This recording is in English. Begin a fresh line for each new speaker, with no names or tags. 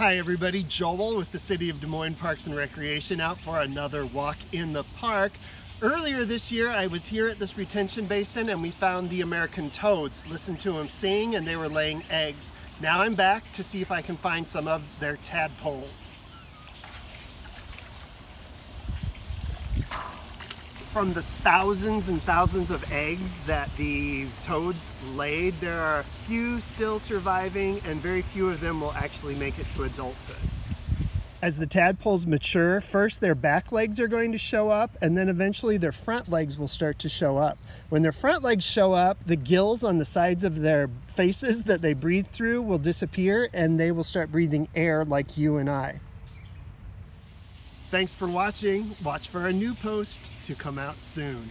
Hi everybody, Joel with the City of Des Moines Parks and Recreation out for another walk in the park. Earlier this year I was here at this retention basin and we found the American toads. Listened to them sing and they were laying eggs. Now I'm back to see if I can find some of their tadpoles. From the thousands and thousands of eggs that the toads laid, there are few still surviving and very few of them will actually make it to adulthood. As the tadpoles mature, first their back legs are going to show up and then eventually their front legs will start to show up. When their front legs show up, the gills on the sides of their faces that they breathe through will disappear and they will start breathing air like you and I. Thanks for watching. Watch for a new post to come out soon.